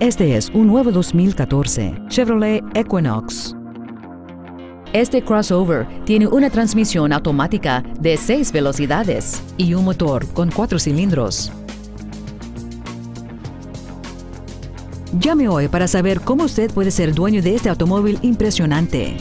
Este es un nuevo 2014 Chevrolet Equinox. Este crossover tiene una transmisión automática de 6 velocidades y un motor con 4 cilindros. Llame hoy para saber cómo usted puede ser dueño de este automóvil impresionante.